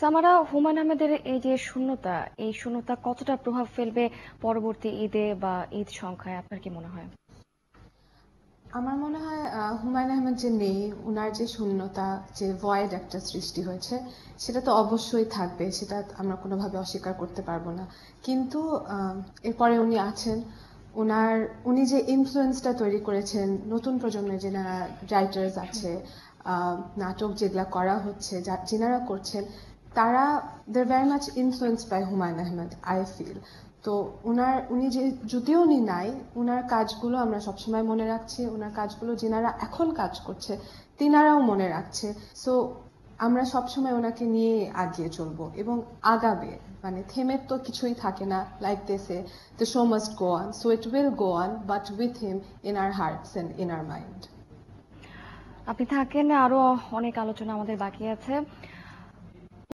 সামারা, হুমায়ুন আহমেদের এই যে শূন্যতা, এই শূন্যতা কতটা প্রভাব ফেলবে পরবর্তী ঈদে বা ঈদ সংখ্যায়? আপনার কি মনে হয়? আমার মনে হয় হুমায়ুন আহমেদ যে নেই ওনার যে শূন্যতা, যে ভয়েড একটা সৃষ্টি হয়েছে, সেটা তো অবশ্যই থাকবে, সেটা আমরা কোনোভাবে অস্বীকার করতে পারব না। কিন্তু এরপরে উনি আছেন ওনার উনি যে ইনফ্লুয়েন্সটা তৈরি করেছেন, নতুন প্রজন্মের যেনারা রাইটার্স আছে নাটক যেগুলা করা হচ্ছে, যা, যেনারা করছেন তারা they very much influence by Humayun Ahmed I feel তো ওনার উনি যে যদিও উনি নাই ওনার কাজগুলো আমরা সবসময় মনে রাখছি ওনার কাজগুলো যেনারা এখন কাজ করছে, তিনারাও মনে রাখছে। সো আমরা সবসময় ওনাকে নিয়ে আগিয়ে চলবো এবং আগাবে। মানে থেমের তো কিছুই থাকে না লাইক দেশে the show must go on so it will go on but with him in our hearts and in our mind আপনি থাকেন, আরও অনেক আলোচনা আমাদের বাকি আছে।